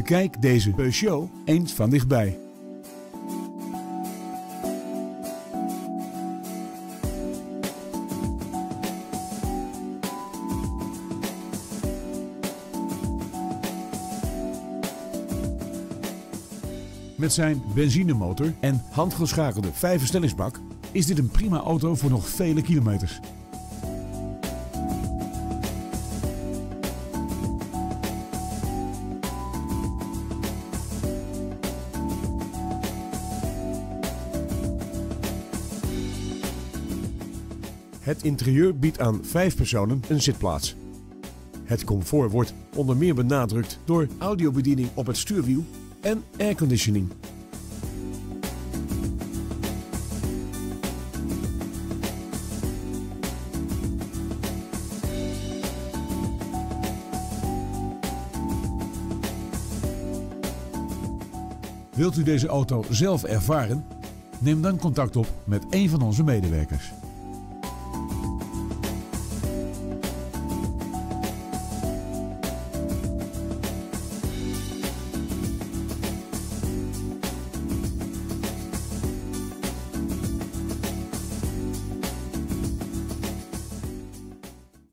Bekijk deze Peugeot eens van dichtbij. Met zijn benzinemotor en handgeschakelde vijfversnellingsbak is dit een prima auto voor nog vele kilometers. Het interieur biedt aan vijf personen een zitplaats. Het comfort wordt onder meer benadrukt door audiobediening op het stuurwiel en airconditioning. Wilt u deze auto zelf ervaren? Neem dan contact op met een van onze medewerkers.